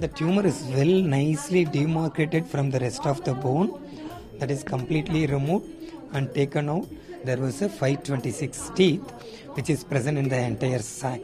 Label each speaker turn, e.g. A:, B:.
A: The tumor is well nicely demarcated from the rest of the bone that is completely removed and taken out. There was a 526 teeth which is present in the entire sac.